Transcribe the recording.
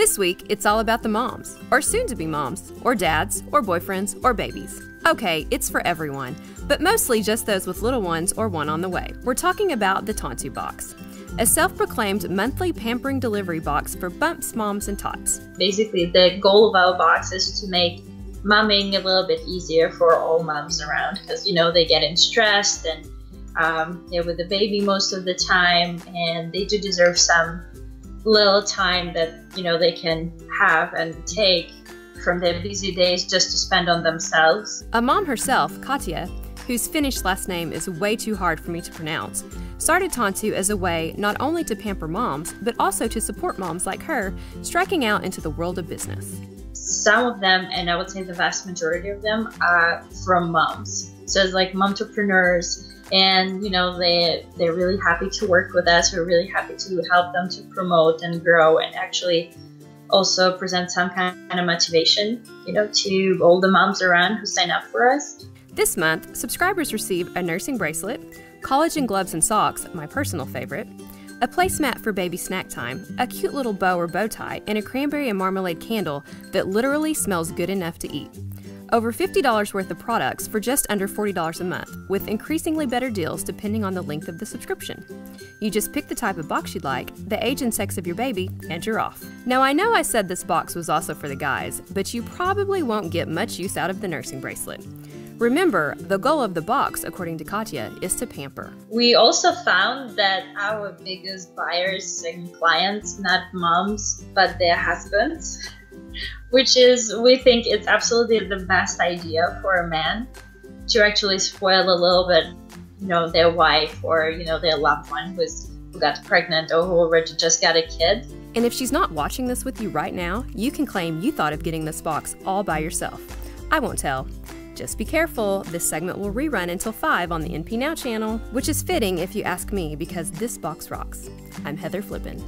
This week, it's all about the moms, or soon to be moms, or dads, or boyfriends, or babies. Okay, it's for everyone, but mostly just those with little ones or one on the way. We're talking about the Tonttu Box, a self proclaimed monthly pampering delivery box for bumps, moms, and tots. Basically, the goal of our box is to make momming a little bit easier for all moms around because, you know, they get in stressed and um, they're with the baby most of the time and they do deserve some little time that, you know, they can have and take from their busy days just to spend on themselves. A mom herself, Katia, whose Finnish last name is way too hard for me to pronounce, started Tonttu as a way not only to pamper moms, but also to support moms like her striking out into the world of business. Some of them, and I would say the vast majority of them, are from moms. So it's like momtrepreneurs, and you know they they're really happy to work with us. We're really happy to help them to promote and grow, and actually also present some kind of motivation, you know, to all the moms around who sign up for us. This month, subscribers receive a nursing bracelet, collagen gloves and socks, my personal favorite, a placemat for baby snack time, a cute little bow or bow tie, and a cranberry and marmalade candle that literally smells good enough to eat. Over $50 worth of products for just under $40 a month, with increasingly better deals depending on the length of the subscription. You just pick the type of box you'd like, the age and sex of your baby, and you're off. Now, I know I said this box was also for the guys, but you probably won't get much use out of the nursing bracelet. Remember, the goal of the box, according to Katia, is to pamper. We also found that our biggest buyers and clients, not moms, but their husbands, which is, we think it's absolutely the best idea for a man to actually spoil a little bit, you know, their wife or, you know, their loved one who's who got pregnant or who already just got a kid. And if she's not watching this with you right now, you can claim you thought of getting this box all by yourself. I won't tell. Just be careful, this segment will rerun until 5 on the NP Now channel, which is fitting if you ask me because this box rocks. I'm Heather Flippin.